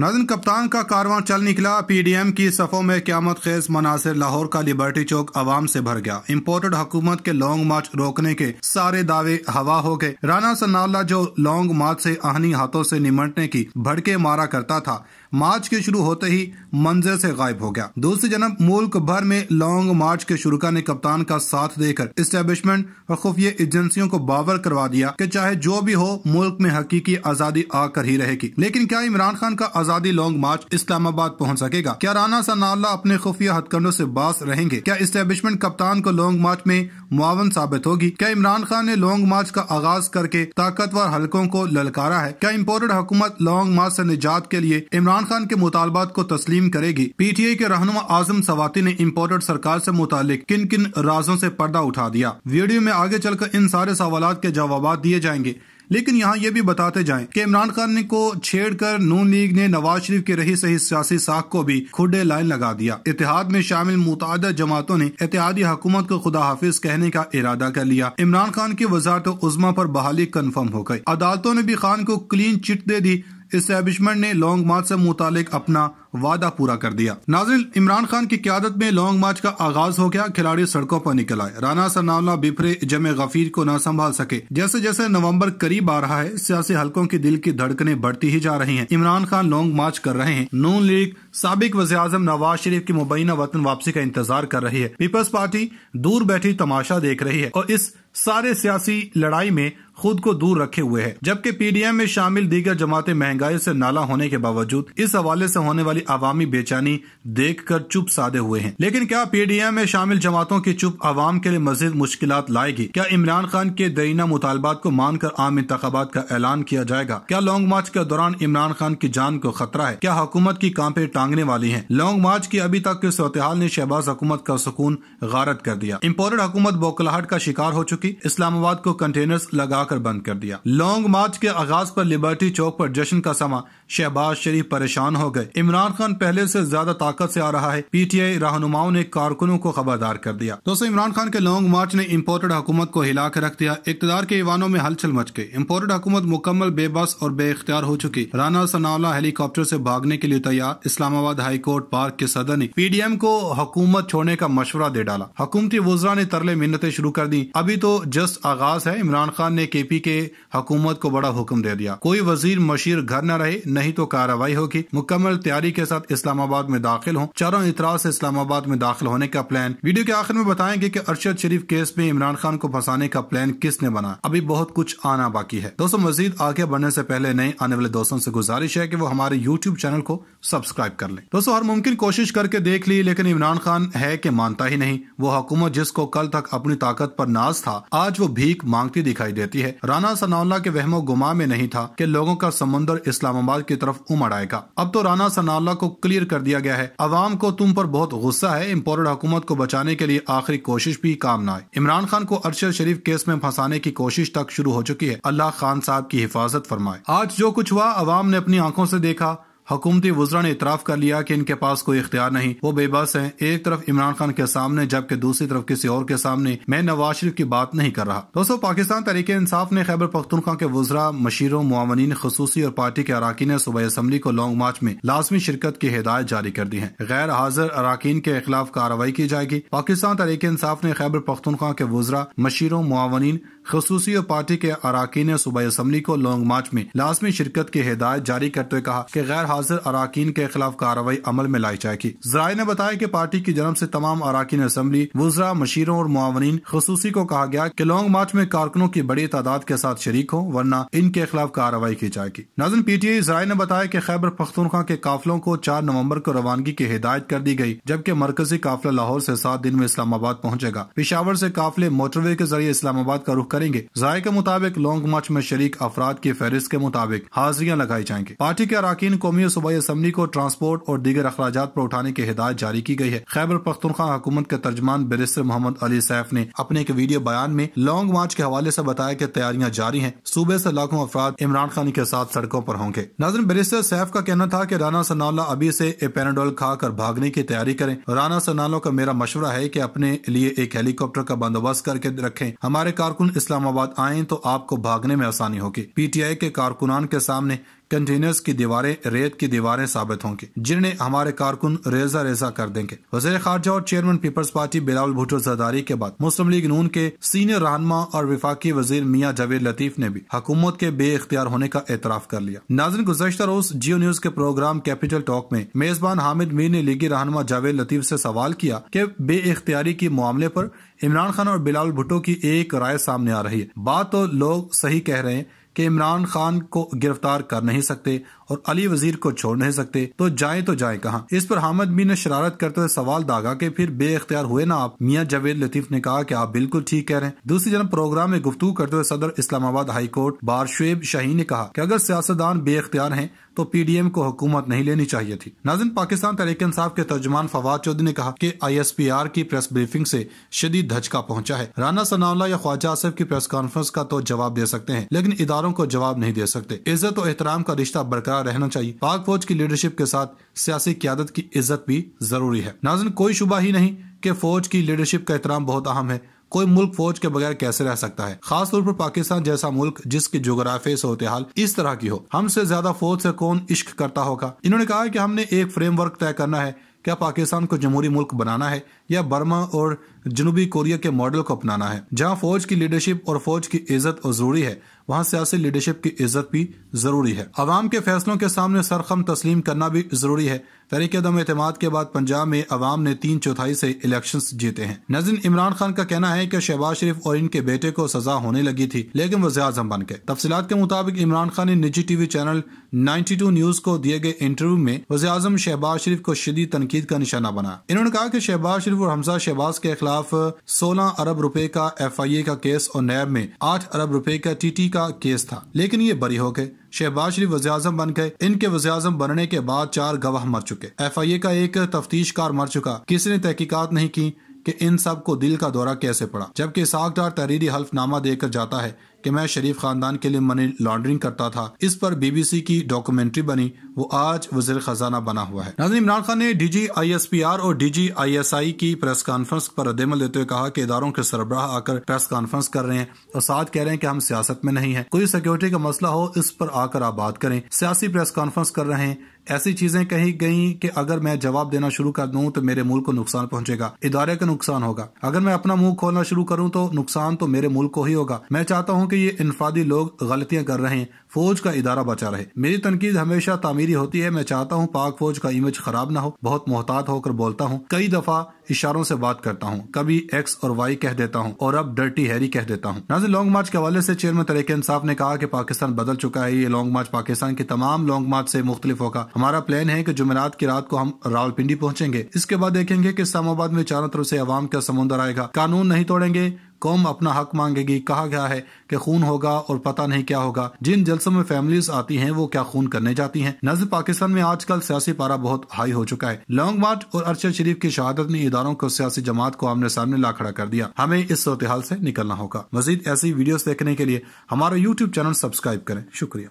नाजन कप्तान का कारवां चल निकला। पीडीएम की सफों में क्यामत खेज मनासिर लाहौर का लिबर्टी चौक आवाम से भर गया। इम्पोर्टेड हुकूमत के लॉन्ग मार्च रोकने के सारे दावे हवा हो गए। राना सन्नाल्ला जो लॉन्ग मार्च से आहनी हाथों से निमटने की भड़के मारा करता था, मार्च के शुरू होते ही मंजर से गायब हो गया। दूसरी जनब मुल्क भर में लॉन्ग मार्च के शुरू ने कप्तान का साथ देकर इस्टेब्लिशमेंट और खुफिया एजेंसियों को बावर करवा दिया कि चाहे जो भी हो, मुल्क में हकीकी आज़ादी आकर ही रहेगी। लेकिन क्या इमरान खान का आज़ादी लॉन्ग मार्च इस्लामाबाद पहुँच सकेगा। क्या राना सनाल्ला अपने खुफिया हथकंडों से बास रहेंगे? क्या इस्टेब्लिशमेंट कप्तान को लॉन्ग मार्च में मुआवन साबित होगी? क्या इमरान खान ने लॉन्ग मार्च का आगाज़ करके ताकतवर हलकों को ललकारा है? क्या इम्पोर्टेड हुकूमत लॉन्ग मार्च ऐसी निजात के लिए इमरान खान के मुतालबात को तस्लीम करेगी? पीटीआई के रहनुमा आज़म सवाती ने इम्पोर्टेड सरकार ऐसी मुतालिक किन किन राजों ऐसी पर्दा उठा दिया? वीडियो में आगे चलकर इन सारे सवाल के जवाब दिए जाएँगे। लेकिन यहाँ ये भी बताते जाए की इमरान खान को छेड़ कर नून लीग ने नवाज़ शरीफ के रही सही सियासी साख को भी खुडे लाइन लगा दिया। इतिहाद में शामिल मुतद जमातों ने इतिहादी हुकूमत को खुदा हाफिज कहने का इरादा कर लिया। इमरान खान की वजारत उजमा पर बहाली कन्फर्म हो गई अदालतों ने भी खान को क्लीन चिट दे दी। इस्टेब्लिशमेंट ने लॉन्ग मार्च से मुतालिक अपना वादा पूरा कर दिया। नाजिल इमरान खान की क्यादत में लॉन्ग मार्च का आगाज़ हो गया, खिलाड़ी सड़कों पर निकल आए। राना सनावला बिफरे जमे गफीर को न संभाल सके। जैसे जैसे नवंबर करीब आ रहा है, सियासी हलकों की दिल की धड़कने बढ़ती ही जा रही हैं। इमरान खान लॉन्ग मार्च कर रहे हैं। नून लीग सबक वजी अजम नवाज़ शरीफ की मुबैना वतन वापसी का इंतज़ार कर रही है। पीपल्स पार्टी दूर बैठी तमाशा देख रही है और इस सारे सियासी लड़ाई में खुद को दूर रखे हुए है। जबकि पीडीएम में शामिल दीगर जमातें महँगाई से नाला होने के बावजूद इस हवाले से होने वाली आवामी बेचैनी देख कर चुप साधे हुए हैं। लेकिन क्या पीडीएम में शामिल जमातों की चुप आवाम के लिए मजीद मुश्किल लाएगी? क्या इमरान खान के दरीना मुतालबात को मानकर आम इंतबात का ऐलान किया जाएगा? क्या लॉन्ग मार्च के दौरान इमरान खान की जान को खतरा है? क्या हुकूमत की कांपे टांगने वाली है? लॉन्ग मार्च की अभी तक की सूरत ने शहबाज हुकूमत का सुकून गारत कर दिया। इम्पोर्टेड हुकूमत बोकलाहट का शिकार हो चुकी इस्लामाबाद को कंटेनर्स लगाकर बंद कर दिया। लॉन्ग मार्च के आगाज़ पर लिबर्टी चौक पर जश्न का समा शहबाज शरीफ परेशान हो गए। इमरान खान पहले से ज़्यादा ताकत से आ रहा है। पीटीआई रहनुमाओं ने कारकुनों को खबरदार कर दिया। दोस्तों, इमरान खान के लॉन्ग मार्च ने इम्पोर्टेड हुकूमत को हिला कर रख दिया। इकतदार के ईवानों में हलचल मच गई। इम्पोर्टेड हुकूमत मुकम्मल, बेबस और बेख्तियार हो चुकी। राना सनावला हेलीकॉप्टर से भागने के लिए तैयार। इस्लामाबाद हाईकोर्ट पार्क के सदर ने पीडीएम को हुकूमत छोड़ने का मशवरा दे डाला। हुकूमती वजरा ने तरले मिन्नतें शुरू कर दी। अभी तो जस्ट आगाज़ है, इमरान खान ने के पी के हुकूमत को बड़ा हुक्म दे दिया। कोई वज़ीर मशीर घर न रहे, नहीं तो कार्रवाई होगी। मुकम्मल तैयारी के साथ इस्लामाबाद में दाखिल हो। चारों इतराज से इस्लामाबाद में दाखिल होने का प्लान वीडियो के आखिर में बताएँगे की अरशद शरीफ केस में इमरान खान को फंसाने का प्लान किसने बना। अभी बहुत कुछ आना बाकी है। दोस्तों, मजीद आगे बढ़ने ऐसी पहले नए आने वाले दोस्तों ऐसी गुजारिश है की वो हमारे यूट्यूब चैनल को सब्सक्राइब कर ले। दोस्तों, हर मुमकिन कोशिश करके देख ली, लेकिन इमरान खान है की मानता ही नहीं। वो हुकूमत जिसको कल तक अपनी ताकत पर नाज था आज वो भीख मांगती दिखाई देती है। राना सनाउल्ला के वहमो गुमा में नहीं था कि लोगों का समुंदर इस्लामाबाद की तरफ़ उमड़ आएगा। अब तो राना सनाउल्ला को क्लियर कर दिया गया है। अवाम को तुम पर बहुत गुस्सा है। इम्पोर्टेड हुकूमत को बचाने के लिए आखिरी कोशिश भी काम न आए। इमरान खान को अरशद शरीफ केस में फंसाने की कोशिश तक शुरू हो चुकी है। अल्लाह खान साहब की हिफाजत फरमाए। आज जो कुछ हुआ, अवाम ने अपनी आँखों से देखा। हुकूमती वजरा ने इतराफ कर लिया कि इनके पास कोई इख्तियार नहीं। वो बेबस है, एक तरफ़ इमरान खान के सामने, जबकि दूसरी तरफ़ किसी और के सामने। मैं नवाज़ शरीफ की बात नहीं कर रहा। दोस्तों, पाकिस्तान तरीके इंसाफ ने खैबर पख्तूनखा के वजरा, मशीरों, मुआवनीन, खसूसी और पार्टी के अरकान सुबह असम्बली को लॉन्ग मार्च में लाजमी शिरकत की हिदायत जारी कर दी है। गैर हाजिर अरकान के खिलाफ कार्रवाई की जाएगी। पाकिस्तान तरीके इंसाफ ने खैबर पख्तूनखा के वजरा, मशीरों, मुआवनीन, खसूसी और पार्टी के अरकान सुबह असम्बली को लॉन्ग मार्च में लाजमी शिरकत की हिदायत जारी करते हुए कहा कि गैर हाजिर अरकान के खिलाफ कार्रवाई अमल में लाई जाएगी। जराये ने बताया की पार्टी की जन्म ऐसी तमाम अरकान असम्बली, वजरा, मशीरों और मुआवनीन, खसूसी को कहा गया की लॉन्ग मार्च में कारकुनों की बड़ी तादाद के साथ शरीक हो, वरना इनके खिलाफ कार्रवाई की जाएगी। नाजन पीटीआई जराये ने बताया की खैबर पख्तूनखा के काफिलों को चार नवंबर को रवानगी की हिदायत कर दी गई जबकि मरकजी काफिला लाहौर ऐसी सात दिन में इस्लामाबाद पहुँचेगा। पिशावर ऐसी काफिले मोटरवे के ज़रिए इस्लामाबाद का रुख करेंगे। जाय के मुताबिक, लॉन्ग मार्च में शरीक अफराद की फहरिस्त के मुताबिक हाजिरियाँ लगाई जाएँगी। पार्टी के अरकान कौमी सूबाई असम्बली को ट्रांसपोर्ट और दीगर अखराज पर उठाने की हिदायत जारी की गई है। खैबर पख्तूनखा हुकूमत के तर्जमान बैरिस्टर मोहम्मद अली सैफ ने अपने एक वीडियो बयान में लॉन्ग मार्च के हवाले ऐसी बताया की तैयारियाँ जारी है। सूबे ऐसी लाखों अफराद इमरान खान के साथ सड़कों आरोप होंगे। नाजन बैरिस्टर सैफ का कहना था की राना सनाला अभी ऐसी पेनाडोल खाकर भागने की तैयारी करें। राना सनालो का मेरा मशवरा है की अपने लिए एक हेलीकॉप्टर का बंदोबस्त करके रखें। हमारे कारकुन इस्लामाबाद आए तो आपको भागने में आसानी होगी। पीटीआई के कारकुनान के सामने कंटेनर्स की दीवारें, रेत की दीवारें साबित होंगी, जिन्हें हमारे कारकुन रेजा रेजा कर देंगे। वज़ीर खारजा और chairman Peoples Party Bilawal Bhutto Zardari के बाद मुस्लिम लीग नून के सीनियर रहनमा और विफाकी वज़ीर मियाँ जवेद लतीफ ने भी हुकूमत के बे इख्तियार होने का एतराफ कर लिया। नाजन गुजशत रोज जियो न्यूज़ के प्रोग्राम कैपिटल टॉक में मेजबान हामिद मीर ने लीगी रहनमा जावेद लतीफ से सवाल किया कि बे इख्तियारी के मामले पर इमरान खान और बिलाल भुट्टो की एक राय सामने आ रही है। बात तो लोग सही कह रहे हैं कि इमरान खान को गिरफ़्तार कर नहीं सकते। और अली वज़ीर को छोड़ नहीं सकते तो जाए तो जाए कहाँ? इस पर हामद मी ने शरारत करते हुए सवाल दागा कि फिर बे इख्तियार हुए ना आप? मियाँ जवेद लतीफ ने कहा की आप बिल्कुल ठीक कह रहे हैं। दूसरी जन्म प्रोग्राम में गुफ्तु करते हुए सदर Islamabad high court, bar Shoaib Shahi ने कहा की अगर सियासतदान बे इख्तियार है तो पी डी एम को हुकूमत नहीं लेनी चाहिए थी। नाजिन पाकिस्तान तहरीक इंसाफ के तर्जमान फवाद चौधरी ने कहा की आई एस पी आर की प्रेस ब्रीफिंग से शदीद धचका पहुँचा है। राना सनाउल्ला या ख्वाजा आसिफ की प्रेस कॉन्फ्रेंस का तो जवाब दे सकते हैं, लेकिन इदारों को जवाब नहीं दे सकते। इज़्ज़त और एहतराम का रिश्ता बरकरार रहना चाहिए। पाक फौज की लीडरशिप के साथ सियासी क्यादत की इज़्ज़त भी ज़रूरी है। नाजिन, कोई शुबा ही नहीं कि फौज की लीडरशिप का एहतराम बहुत अहम है। कोई मुल्क फौज के बगैर कैसे रह सकता है? खास तौर पर पाकिस्तान जैसा मुल्क जिसकी जोग्राफी सूरत हाल इस तरह की हो। हमसे ज़्यादा फौज से कौन इश्क करता होगा? इन्होंने कहा कि हमने एक फ्रेमवर्क तय करना है। क्या पाकिस्तान को जमहूरी मुल्क बनाना है? या बर्मा और जनूबी कोरिया के मॉडल को अपनाना है, जहाँ फौज की लीडरशिप और फौज की इज़्ज़त और ज़रूरी है, वहाँ सियासी लीडरशिप की इज़्ज़त भी ज़रूरी है। अवाम के फैसलों के सामने सरखम तस्लीम करना भी ज़रूरी है। तरीके दम एतमाद के बाद पंजाब में अवाम ने तीन चौथाई से इलेक्शन जीते हैं। नजिन इमरान खान का कहना है की शहबाज शरीफ और इनके बेटे को सजा होने लगी थी, लेकिन वजी अजम बन गए। तफसीत के मुताबिक इमरान खान ने निजी टीवी चैनल 92 न्यूज़ को दिए गए इंटरव्यू में वजी अजम शहबाज शरीफ को शदीद तनकीद का निशाना बनाया इन्होंने कहा की शहबाज शरीफ और हमजा शहबाज के खिलाफ 16 अरब रुपए का एफआईए का केस और नैब में 8 अरब रुपए का टीटी का केस था। लेकिन ये बरी हो गए। शहबाज शरीफ वजी अजम बन गए। इनके वजी अजम बनने के बाद चार गवाह मर चुके। एफ़ आई ए का एक तफ्तीश कार मर चुका। किसी ने तहकीकात नहीं की कि इन सबको दिल का दौरा कैसे पड़ा? जबकि सागदार तहरीरी हल्फनामा देकर जाता है। कि मैं शरीफ खानदान के लिए मनी लॉन्ड्रिंग करता था। इस पर बीबीसी की डॉक्यूमेंट्री बनी। वो आज वज़ीर खजाना बना हुआ है। नाजिन इमरान खान ने डीजी आईएसपीआर और डीजी आईएसआई की प्रेस कॉन्फ्रेंस पर रद्दमल देते हुए कहा कि इदारों के सरबराह आकर प्रेस कॉन्फ्रेंस कर रहे हैं और साथ कह रहे हैं कि हम सियासत में नहीं है। कोई सिक्योरिटी का मसला हो, इस पर आकर आप बात करें। सियासी प्रेस कॉन्फ्रेंस कर रहे हैं। ऐसी चीज़ें कही गई कि अगर मैं जवाब देना शुरू कर दूँ तो मेरे मुल्क को नुकसान पहुंचेगा। इदारे का नुकसान होगा। अगर मैं अपना मुँह खोलना शुरू करूँ तो नुकसान तो मेरे मुल्क को ही होगा। मैं चाहता हूँ कि ये इनफादी लोग गलतियाँ कर रहे हैं, फौज का इदारा बचा रहे। मेरी तनकीद हमेशा तामीरी होती है, मैं चाहता हूँ पाक फौज का इमेज खराब ना हो, बहुत मोहतात होकर बोलता हूँ, कई दफ़ा इशारों से बात करता हूँ, कभी एक्स और वाई कह देता हूँ, और अब डर्टी हैरी कह देता हूँ। नाजिर लॉन्ग मार्च के हवाले से चेयरमैन तरीके इंसाफ ने कहा कि पाकिस्तान बदल चुका है, ये लॉन्ग मार्च पाकिस्तान की तमाम लॉन्ग मार्च से मुख्तलिफ़ होगा। हमारा प्लान है कि जुमेरात की रात को हम रावलपिंडी पहुँचेंगे। इसके बाद देखेंगे कि इस्लामाबाद में चारों तरफ़ से अवाम का समुद्र आएगा। कानून नहीं तोड़ेंगे कौम अपना हक मांगेगी। कहा गया है कि खून होगा और पता नहीं क्या होगा। जिन जलसों में फैमिलीज़ आती हैं, वो क्या खून करने जाती हैं? नज़र पाकिस्तान में आजकल सियासी पारा बहुत हाई हो चुका है। लॉन्ग मार्च और अरशद शरीफ की शहादत ने इदारों को सियासी जमात को आमने सामने ला खड़ा कर दिया। हमें इस सूरत हाल से निकलना होगा। मजीद ऐसी वीडियो देखने के लिए हमारा यूट्यूब चैनल सब्सक्राइब करें। शुक्रिया।